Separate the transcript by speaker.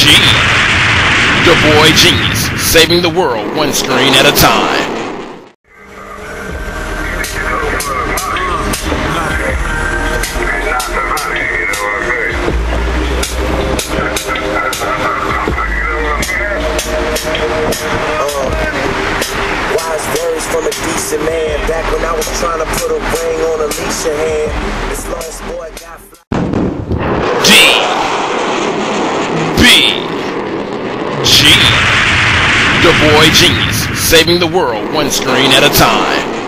Speaker 1: G. Your boy Genius, saving the world one screen at a time.
Speaker 2: From a decent man. Back when I was trying to put a ring on Alicia hand. This lost boy got fly.
Speaker 1: D. B. G. Your boy Genius, saving the world one screen at a time.